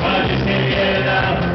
Pode ser